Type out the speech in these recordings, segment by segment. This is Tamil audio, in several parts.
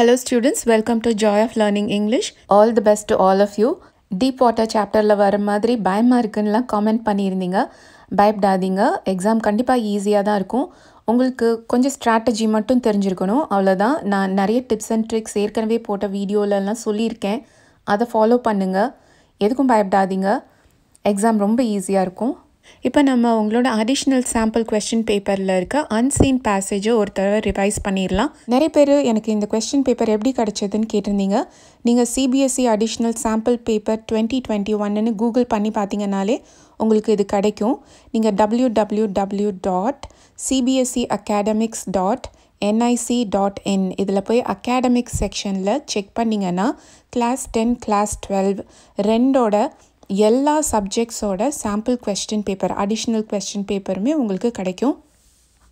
Hello students welcome to joy of learning English all the best to all of you deep water சாப்டரில் வர மாதிரி பயமாக இருக்குன்னுலாம் காமெண்ட் பண்ணியிருந்தீங்க. பயப்படாதீங்க. எக்ஸாம் கண்டிப்பாக ஈஸியாக தான் இருக்கும். உங்களுக்கு கொஞ்சம் ஸ்ட்ராட்டஜி மட்டும் தெரிஞ்சிருக்கணும். அவ்வளோதான் நான் நிறைய டிப்ஸ் அண்ட் ட்ரிக்ஸ் ஏற்கனவே போட்ட வீடியோலலாம் சொல்லியிருக்கேன். அதை ஃபாலோ பண்ணுங்கள் எதுக்கும் பயப்படாதீங்க. எக்ஸாம் ரொம்ப ஈஸியாக இருக்கும். இப்போ நம்ம உங்களோட அடிஷ்னல் சாம்பிள் கொஸ்டின் பேப்பரில் இருக்க அன்சீன் பேசேஜை ஒரு தடவை ரிவைஸ் பண்ணிடலாம் நிறைய பேர் எனக்கு இந்த கொஸ்டின் பேப்பர் எப்படி கிடச்சதுன்னு கேட்டிருந்தீங்க. நீங்கள் CBSE additional sample paper twenty twenty ஒன்னு கூகுள் பண்ணி பார்த்தீங்கனாலே உங்களுக்கு இது கிடைக்கும். நீங்கள் W W W dot CBSE academics dot NIC dot in இதில் போய் அகாடமிக் செக்ஷனில் செக் பண்ணிங்கன்னா கிளாஸ் டென் கிளாஸ் டுவெல் ரெண்டோட எல்லா சப்ஜெக்ட்ஸோட sample question paper additional question பேப்பருமே உங்களுக்கு கிடைக்கும்.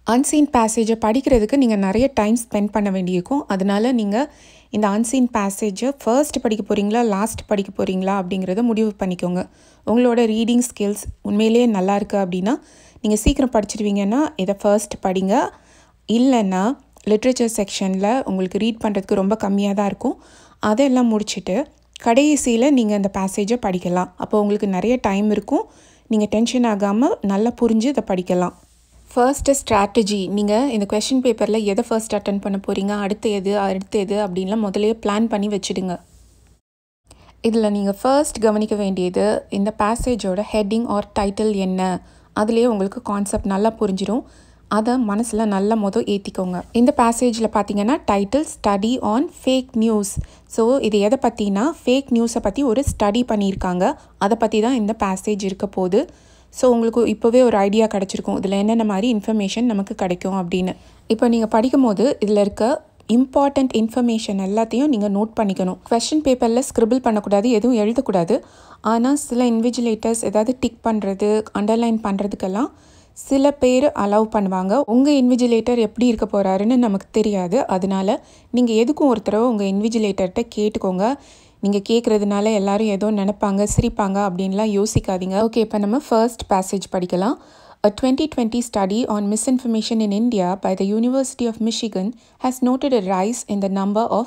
அன்சீன் பேசேஜை படிக்கிறதுக்கு நீங்கள் நிறைய டைம் ஸ்பெண்ட் பண்ண வேண்டியிருக்கும். அதனால நீங்கள் இந்த அன்சீன் பேசேஜை ஃபர்ஸ்ட் படிக்க போகிறீங்களா லாஸ்ட் படிக்க போகிறீங்களா அப்படிங்கிறத முடிவு பண்ணிக்கோங்க. உங்களோட ரீடிங் ஸ்கில்ஸ் உண்மையிலேயே நல்லா இருக்குது அப்படின்னா நீங்கள் சீக்கிரம் படிச்சிருவீங்கன்னா இதை ஃபர்ஸ்ட் படிங்க. இல்லைன்னா லிட்ரேச்சர் செக்ஷனில் உங்களுக்கு ரீட் பண்ணுறதுக்கு ரொம்ப கம்மியாக தான் இருக்கும். அதெல்லாம் முடிச்சுட்டு கடைசியில் நீங்கள் அந்த பேசேஜை படிக்கலாம். அப்போ உங்களுக்கு நிறைய டைம் இருக்கும். நீங்கள் டென்ஷன் ஆகாமல் நல்லா புரிஞ்சு இதை படிக்கலாம். ஃபர்ஸ்ட்டு ஸ்ட்ராட்டஜி நீங்கள் இந்த கொஷின் பேப்பரில் எதை ஃபர்ஸ்ட் அட்டன் பண்ண போகிறீங்க அடுத்து எது? அடுத்து எது? அப்படின்லாம் முதலே பிளான் பண்ணி வச்சுடுங்க. இதில் நீங்கள் ஃபர்ஸ்ட் கவனிக்க வேண்டியது இந்த பேசேஜோட ஹெட்டிங் ஆர் டைட்டில் என்ன? அதுலேயே உங்களுக்கு கான்செப்ட் நல்லா புரிஞ்சிடும் அதை மனசில் நல்ல மொதல் ஏற்றிக்கோங்க இந்த பேசேஜில் பார்த்தீங்கன்னா title study on fake news so இது எதை பற்றினா ஃபேக் நியூஸை பற்றி ஒரு ஸ்டடி பண்ணியிருக்காங்க. அதை பற்றி தான் இந்த பேசேஜ் இருக்க போகுது. ஸோ உங்களுக்கு இப்போவே ஒரு ஐடியா கிடச்சிருக்கும். இதில் என்னென்ன மாதிரி இன்ஃபர்மேஷன் நமக்கு கிடைக்கும் அப்படின்னு. இப்போ நீங்கள் படிக்கும் போது இதில் இருக்க இம்பார்ட்டண்ட் இன்ஃபர்மேஷன் எல்லாத்தையும் நீங்கள் நோட் பண்ணிக்கணும். கொஷின் பேப்பரில் ஸ்க்ரிபிள் பண்ணக்கூடாது எதுவும் எழுதக்கூடாது. ஆனால் சில இன்விஜிலேட்டர்ஸ் ஏதாவது டிக் பண்ணுறது அண்டர்லைன் பண்ணுறதுக்கெல்லாம் சில பேர் அலோவ் பண்ணுவாங்க. உங்கள் இன்விஜிலேட்டர் எப்படி இருக்க போகிறாருன்னு நமக்கு தெரியாது. அதனால நீங்கள் எதுக்கும் ஒருத்தரவை உங்கள் இன்விஜிலேட்டர்கிட்ட கேட்டுக்கோங்க. நீங்கள் கேட்குறதுனால எல்லாரும் ஏதோ நினைப்பாங்க சிரிப்பாங்க அப்படின்லாம் யோசிக்காதீங்க. ஓகே இப்போ நம்ம ஃபர்ஸ்ட் பேசேஜ் படிக்கலாம். A 2020 study on misinformation in India by the University of Michigan has noted a rise in the number of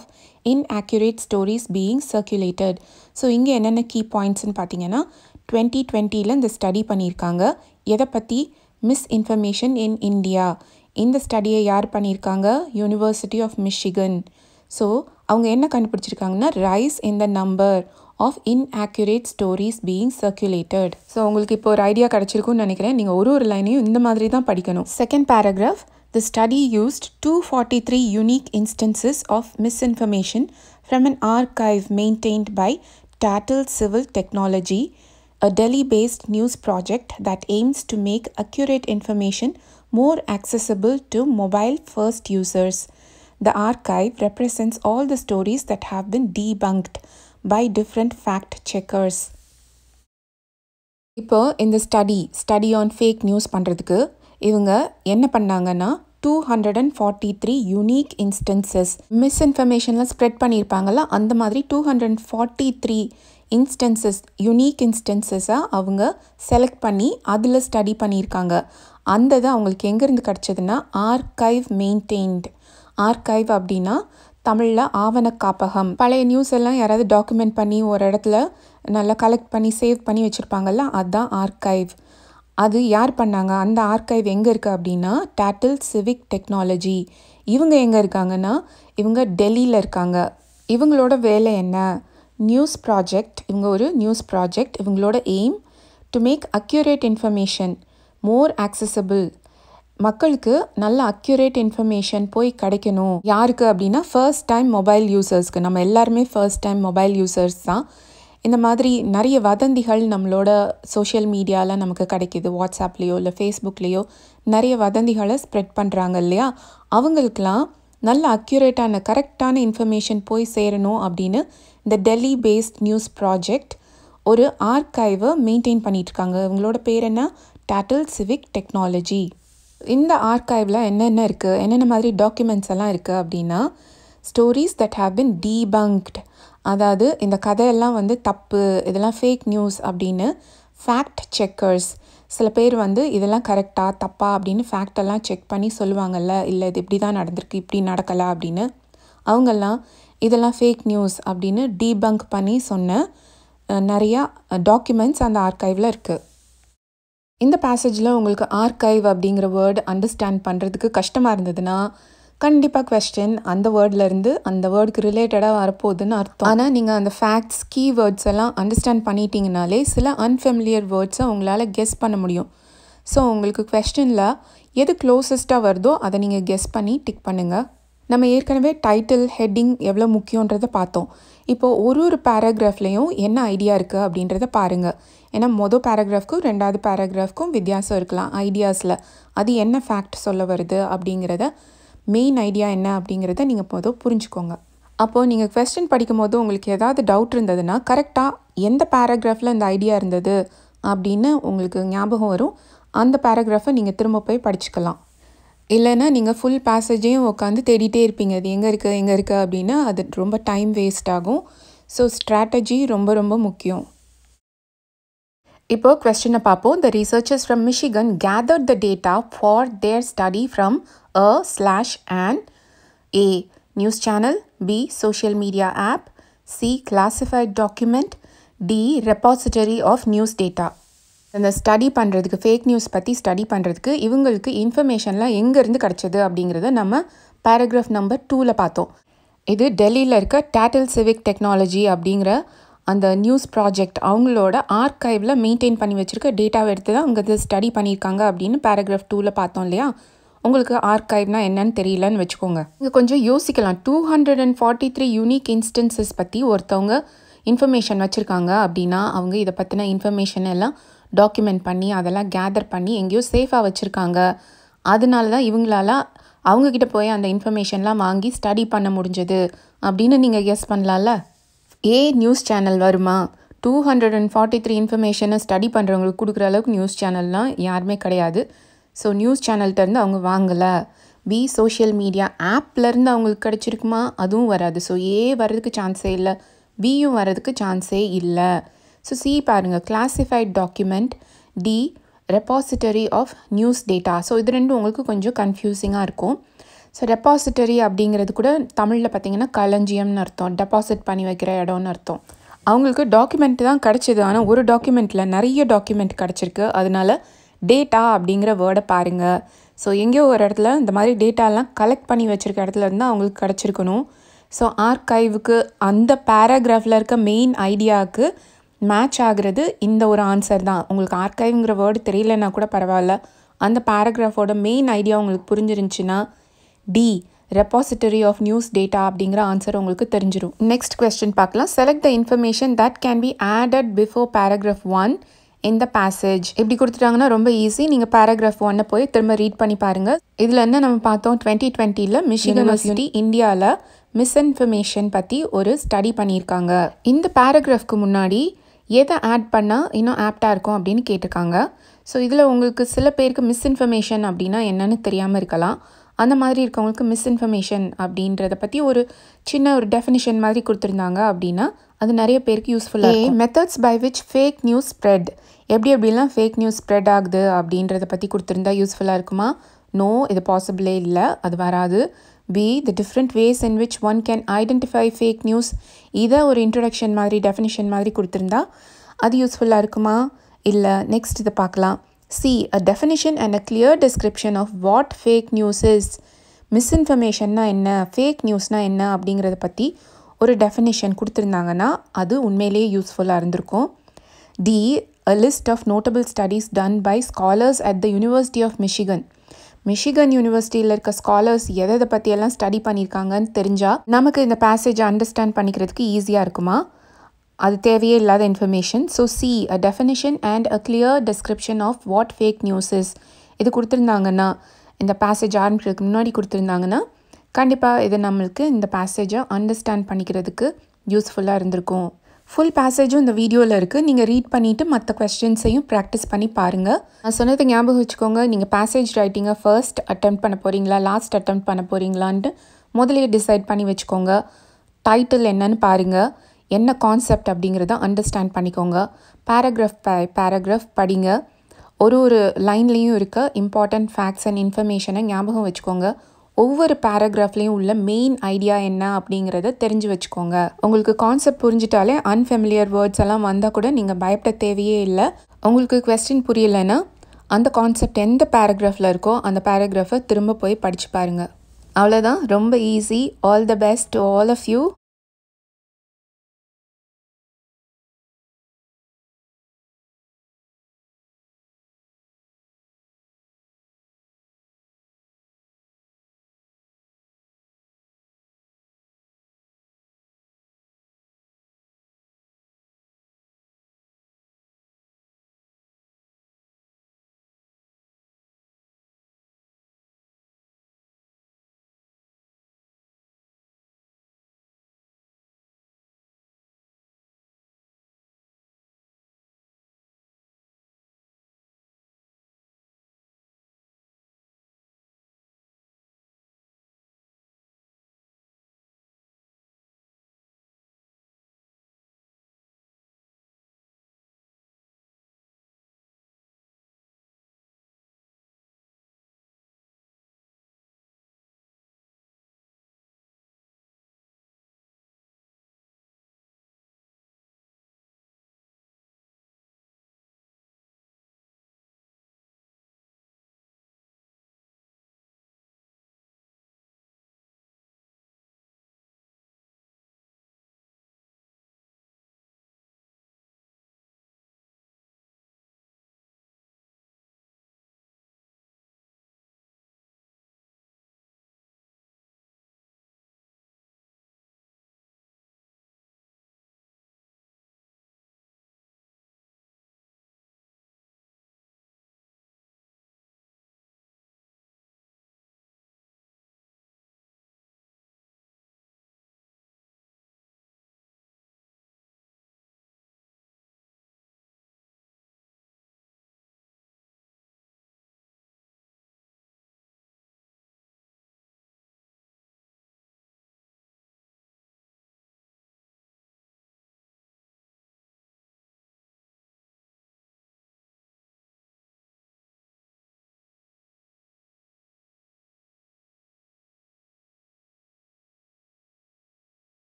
inaccurate stories being circulated. So இங்கே என்னென்ன கீ பாயிண்ட்ஸ்னு பார்த்தீங்கன்னா டுவெண்ட்டி டுவெண்ட்டியில் இந்த ஸ்டடி பண்ணியிருக்காங்க. எதை பற்றி மிஸ் இன்ஃபர்மேஷன் இன் இந்தியா இந்த ஸ்டடியை யார் பண்ணியிருக்காங்க? யூனிவர்சிட்டி ஆஃப் மிஷிகன் ஸோ அவங்க என்ன கண்டுபிடிச்சிருக்காங்கன்னா rise in the number of inaccurate stories being circulated so உங்களுக்கு இப்போ ஒரு ஐடியா கிடச்சிருக்குன்னு நினைக்கிறேன். நீங்கள் ஒரு ஒரு லைனையும் இந்த மாதிரி தான் படிக்கணும். Second paragraph the study used two forty three unique instances of misinformation from an archive maintained by Tattle Civil Technology a Delhi based news project that aims to make accurate information more accessible to mobile first users. The archive represents all the stories that have been debunked by different fact checkers. இப்போ இந்த study study on fake news பண்ணுறதுக்கு இவங்க என்ன பண்ணாங்கன்னா two hundred and forty three unique instances மிஸ்இன்ஃபர்மேஷன்லாம் spread பண்ணியிருப்பாங்கல்ல அந்த மாதிரி two hundred forty three instances unique இன்ஸ்டன்சஸாக அவங்க செலக்ட் பண்ணி அதில் ஸ்டடி பண்ணியிருக்காங்க. அந்த இது அவங்களுக்கு எங்கேருந்து கிடச்சதுன்னா ஆர்கைவ் மெயின்டைன்ட் ஆர்கைவ் அப்படின்னா தமிழில் ஆவண காப்பகம் பழைய நியூஸ் எல்லாம் யாராவது டாக்குமெண்ட் பண்ணி ஒரு இடத்துல நல்லா கலெக்ட் பண்ணி சேவ் பண்ணி வச்சுருப்பாங்கல்ல அதுதான் ஆர்கைவ் அது யார் பண்ணாங்க? அந்த ஆர்கைவ் எங்கே இருக்குது அப்படின்னா டேட்டில் சிவிக் டெக்னாலஜி இவங்க எங்கே இருக்காங்கன்னா இவங்க டெல்லியில் இருக்காங்க. இவங்களோட வேலை என்ன? நியூஸ் ப்ராஜெக்ட் இவங்க ஒரு நியூஸ் ப்ராஜெக்ட் இவங்களோட aim to make accurate information more accessible மக்களுக்கு நல்ல அக்யூரேட் இன்ஃபர்மேஷன் போய் கிடைக்கணும். யாருக்கு அப்படின்னா ஃபர்ஸ்ட் டைம் மொபைல் யூசர்ஸ்க்கு நம்ம எல்லாருமே ஃபர்ஸ்ட் டைம் மொபைல் யூசர்ஸ் தான். இந்த மாதிரி நிறைய வதந்திகள் நம்மளோட சோஷியல் மீடியாவில் நமக்கு கிடைக்கிது. வாட்ஸ்அப்லேயோ இல்லை ஃபேஸ்புக்லேயோ நிறைய வதந்திகளை ஸ்ப்ரெட் பண்ணுறாங்க இல்லையா? அவங்களுக்கெல்லாம் நல்ல அக்யூரேட்டான கரெக்டான இன்ஃபர்மேஷன் போய் சேரணும் அப்படின்னு இந்த டெல்லி பேஸ்ட் நியூஸ் ப்ராஜெக்ட் ஒரு ஆர்கைவை மெயின்டைன் பண்ணிகிட்ருக்காங்க இவங்களோட பேர் என்ன? டேட்டில் சிவிக் டெக்னாலஜி இந்த ஆர்கைவில் என்னென்ன இருக்குது என்னென்ன மாதிரி டாக்குமெண்ட்ஸ் எல்லாம் இருக்குது அப்படின்னா stories that have been debunked அதாவது இந்த கதையெல்லாம் வந்து தப்பு இதெல்லாம் ஃபேக் நியூஸ் அப்படின்னு ஃபேக்ட் செக்கர்ஸ் சில பேர் வந்து இதெல்லாம் கரெக்டாக தப்பா? அப்படின்னு ஃபேக்டெல்லாம் செக் பண்ணி சொல்லுவாங்கல்ல இல்லை இது இப்படி தான் நடந்திருக்கு இப்படி நடக்கலை அப்படின்னு. அவங்கெல்லாம் இதெல்லாம் ஃபேக் நியூஸ் அப்படின்னு டீபங்க் பண்ணி சொன்ன நிறையா டாக்குமெண்ட்ஸ் அந்த ஆர்கைவில் இருக்குது இந்த பேசேஜில் உங்களுக்கு ஆர்கைவ் அப்படிங்கிற வேர்டு அண்டர்ஸ்டாண்ட் பண்ணுறதுக்கு கஷ்டமாக இருந்ததுன்னா கண்டிப்பாக கொஸ்டின் அந்த வேர்ட்லேருந்து அந்த வேர்டுக்கு ரிலேட்டடாக வரப்போகுதுன்னு அர்த்தம். ஆனால் நீங்கள் அந்த ஃபேக்ட்ஸ் கீ வேர்ட்ஸ் எல்லாம் அண்டர்ஸ்டாண்ட் பண்ணிட்டீங்கனாலே சில அன்ஃபெமிலியர் வேர்ட்ஸை உங்களால் கெஸ் பண்ண முடியும். ஸோ உங்களுக்கு கொஸ்டினில் எது க்ளோசஸ்ட்டாக வருதோ அதை நீங்கள் கெஸ் பண்ணி டிக் பண்ணுங்கள் நம்ம ஏற்கனவே டைட்டில் ஹெட்டிங் எவ்வளோ முக்கியன்றதை பார்த்தோம். இப்போது ஒரு ஒரு பேராகிராஃப்லேயும் என்ன ஐடியா இருக்குது அப்படின்றத பாருங்கள் ஏன்னா மொதல் பேராகிராஃப்க்கும் ரெண்டாவது பேராகிராஃப்க்கும் வித்தியாசம் இருக்கலாம் ஐடியாஸில் அது என்ன ஃபேக்ட் சொல்ல வருது அப்படிங்கிறத மெயின் ஐடியா என்ன அப்படிங்கிறத நீங்கள் மொதல் புரிஞ்சுக்கோங்க. அப்போது நீங்கள் கொஸ்டின் படிக்கும் போது உங்களுக்கு ஏதாவது டவுட் இருந்ததுன்னா கரெக்டாக எந்த பேராகிராஃபில் இந்த ஐடியா இருந்தது அப்படின்னு உங்களுக்கு ஞாபகம் வரும். அந்த பேராகிராஃபை நீங்கள் திரும்ப போய் படிச்சுக்கலாம். இல்லைன்னா நீங்கள் ஃபுல் பேசேஜையும் உட்காந்து தேடிட்டே இருப்பீங்க. அது எங்கே இருக்குது எங்கே இருக்குது அப்படின்னா அது ரொம்ப டைம் வேஸ்ட் ஆகும். ஸோ ஸ்ட்ராட்டஜி ரொம்ப ரொம்ப முக்கியம். இப்போ கொஸ்டினை பார்ப்போம். The researchers from Michigan gathered the data for their study from a slash and A news channel B social media app C classified document D repository of news data இந்த ஸ்டடி பண்ணுறதுக்கு ஃபேக் நியூஸ் பற்றி ஸ்டடி பண்ணுறதுக்கு இவங்களுக்கு இன்ஃபர்மேஷன்லாம் எங்கேருந்து கிடச்சிது அப்படிங்கிறத நம்ம பேராகிராஃப் நம்பர் டூவில் பார்த்தோம். இது டெல்லியில் இருக்க டேட்டில் சிவிக் டெக்னாலஜி அப்படிங்கிற அந்த நியூஸ் ப்ராஜெக்ட் அவங்களோட ஆர்கைவில் மெயின்டைன் பண்ணி வச்சுருக்க டேட்டாவை எடுத்து தான் அங்கே ஸ்டடி பண்ணியிருக்காங்க அப்படின்னு பேராகிராஃப் டூவில் பார்த்தோம் இல்லையா? உங்களுக்கு ஆர்கைவ்னா என்னன்னு தெரியலன்னு வச்சுக்கோங்க. இங்கே கொஞ்சம் யோசிக்கலாம். Two hundred and forty three unique instances பற்றி ஒருத்தவங்க இன்ஃபர்மேஷன் வச்சுருக்காங்க அப்படின்னா அவங்க இதை பற்றின இன்ஃபர்மேஷன் எல்லாம் டாக்குமெண்ட் பண்ணி அதெல்லாம் கேதர் பண்ணி எங்கேயோ சேஃபாக வச்சுருக்காங்க. அதனால தான் இவங்களால அவங்கக்கிட்ட போய் அந்த இன்ஃபர்மேஷன்லாம் வாங்கி ஸ்டடி பண்ண முடிஞ்சது. அப்படின்னு நீங்கள் கெஸ் பண்ணலாம்ல? ஏ நியூஸ் சேனல் வருமா? Two hundred and forty three இன்ஃபர்மேஷனை ஸ்டடி பண்ணுறவங்களுக்கு கொடுக்குற அளவுக்கு நியூஸ் சேனல்லாம் யாருமே கிடையாது. ஸோ நியூஸ் சேனல்கிட்டருந்து அவங்க வாங்கலை. பி சோஷியல் மீடியா ஆப்லேருந்து அவங்களுக்கு கிடச்சிருக்குமா? அதுவும் வராது. ஸோ ஏ வர்றதுக்கு சான்ஸே இல்லை. பியும் வர்றதுக்கு சான்ஸே இல்லை. ஸோ சி பாருங்கள் classified document D repository of news data so இது ரெண்டும் உங்களுக்கு கொஞ்சம் கன்ஃபியூசிங்காக இருக்கும். ஸோ ரெப்பாசிட்டரி அப்படிங்கிறது கூட தமிழில் பார்த்தீங்கன்னா களஞ்சியம்னு அர்த்தம். டெபாசிட் பண்ணி வைக்கிற இடம்னு அர்த்தம். அவங்களுக்கு டாக்குமெண்ட் தான் கிடச்சிது. ஆனால் ஒரு டாக்குமெண்ட்டில் நிறைய டாக்குமெண்ட் கிடச்சிருக்கு. அதனால டேட்டா அப்படிங்கிற வேர்டை பாருங்கள் ஸோ எங்கேயோ ஒரு இடத்துல இந்த மாதிரி டேட்டாலாம் கலெக்ட் பண்ணி வச்சுருக்க இடத்துல இருந்து அவங்களுக்கு கிடச்சிருக்கணும். ஸோ ஆர்கைவுக்கு அந்த பேராகிராஃபில் இருக்க மெயின் ஐடியாவுக்கு மேட்ச் ஆகுறது இந்த ஒரு ஆன்சர் தான். உங்களுக்கு ஆர்கைவ்ங்கிற வேர்டு தெரியலன்னா கூட பரவாயில்ல. அந்த பேராகிராஃபோட மெயின் ஐடியா உங்களுக்கு புரிஞ்சிருந்துச்சுன்னா D repository of news data அப்படிங்கிற ஆன்சர் உங்களுக்கு தெரிஞ்சிடும் நெக்ஸ்ட் கொஸ்டின் பார்க்கலாம். Select the information that can be added before paragraph one இந்த பேசேஜ் எப்படி கொடுத்துட்டாங்கன்னா ரொம்ப ஈஸி நீங்கள் பேராகிராஃப் ஒன்னை போய் திரும்ப ரீட் பண்ணி பாருங்கள் இதில் என்ன நம்ம பார்த்தோம் டுவெண்ட்டி டுவெண்ட்டியில் மிஷிகன் யூனிவர்சிட்டி இந்தியாவில் மிஸ்இன்ஃபர்மேஷன் பற்றி ஒரு ஸ்டடி பண்ணியிருக்காங்க. இந்த பேராகிராஃப்க்கு முன்னாடி எதை ஆட் பண்ணால் இன்னும் ஆப்டாக இருக்கும் அப்படின்னு கேட்டிருக்காங்க. ஸோ இதில் உங்களுக்கு சில பேருக்கு மிஸ்இன்ஃபர்மேஷன் அப்படின்னா என்னன்னு தெரியாமல் இருக்கலாம். அந்த மாதிரி இருக்கவங்களுக்கு மிஸ்இன்ஃபர்மேஷன் அப்படின்றத பற்றி ஒரு சின்ன ஒரு டெஃபினிஷன் மாதிரி கொடுத்துருந்தாங்க அப்படின்னா அது நிறைய பேருக்கு யூஸ்ஃபுல்லாக methods by which fake news spread எப்படி எப்படிலாம் ஃபேக் நியூஸ் ஸ்ப்ரெட் ஆகுது அப்படின்றத பற்றி கொடுத்துருந்தா யூஸ்ஃபுல்லாக இருக்குமா? நோ இது பாசிபிளே இல்லை. அது வராது. B the different ways in which one can identify fake news இதை ஒரு இன்ட்ரடக்ஷன் மாதிரி டெஃபினிஷன் மாதிரி கொடுத்துருந்தா அது யூஸ்ஃபுல்லாக இருக்குமா? இல்லை நெக்ஸ்ட் இதை பார்க்கலாம். C a definition and a clear description of what fake news is மிஸ்இன்ஃபர்மேஷன்னா என்ன? ஃபேக் நியூஸ்னால் என்ன? அப்படிங்கிறத பற்றி ஒரு டெஃபினிஷன் கொடுத்துருந்தாங்கன்னா அது உண்மையிலேயே யூஸ்ஃபுல்லாக இருந்திருக்கும். D a list of notable studies done by scholars at the University of Michigan Michigan யூனிவர்சிட்டியில் இருக்க ஸ்காலர்ஸ் எதை எதை பற்றியெல்லாம் ஸ்டடி பண்ணியிருக்காங்கன்னு தெரிஞ்சால் நமக்கு இந்த பேசேஜை அண்டர்ஸ்டாண்ட் பண்ணிக்கிறதுக்கு ஈஸியாக இருக்குமா? அது தேவையே இல்லாத information so C a definition and a clear description of what fake news is இது கொடுத்துருந்தாங்கன்னா இந்த பேசேஜ் ஆரம்பிக்கிறதுக்கு முன்னாடி கொடுத்துருந்தாங்கன்னா கண்டிப்பாக இது நம்மளுக்கு இந்த பேசேஜை அண்டர்ஸ்டாண்ட் பண்ணிக்கிறதுக்கு யூஸ்ஃபுல்லாக இருந்திருக்கும். ஃபுல் பேசேஜும் இந்த வீடியோவில் இருக்குது நீங்கள் ரீட் பண்ணிவிட்டு மற்ற கொஸ்டின்ஸையும் ப்ராக்டிஸ் பண்ணி பாருங்கள் நான் சொன்னதை ஞாபகம் வச்சுக்கோங்க. நீங்கள் பேசேஜ் ரைட்டிங்கை ஃபர்ஸ்ட் அட்டம் பண்ண போகிறீங்களா லாஸ்ட் அட்டம் பண்ண போகிறீங்களான்ட்டு முதலே டிசைட் பண்ணி வச்சுக்கோங்க. டைட்டில் என்னன்னு பாருங்கள் என்ன கான்செப்ட் அப்படிங்கிறத அண்டர்ஸ்டாண்ட் பண்ணிக்கோங்க. பேராகிராஃப் ப பேராகிராஃப் படிங்க. ஒரு ஒரு லைன்லேயும் இருக்க இம்பார்ட்டண்ட் ஃபேக்ட்ஸ் அண்ட் இன்ஃபர்மேஷனை ஞாபகம் வச்சுக்கோங்க. ஒவ்வொரு பேராகிராஃப்லேயும் உள்ள மெயின் ஐடியா என்ன அப்படிங்கிறத தெரிஞ்சு வச்சுக்கோங்க. உங்களுக்கு கான்செப்ட் புரிஞ்சிட்டாலே அன்ஃபெமிலியர் வேர்ட்ஸ் எல்லாம் வந்தால் கூட நீங்கள் பயப்பட தேவையே இல்லை. உங்களுக்கு கொஸ்டின் புரியலைன்னா அந்த கான்செப்ட் எந்த பேராகிராஃபில் இருக்கோ அந்த பேராகிராஃபை திரும்ப போய் படித்து பாருங்கள் அவ்வளோதான் ரொம்ப easy all the best to all of you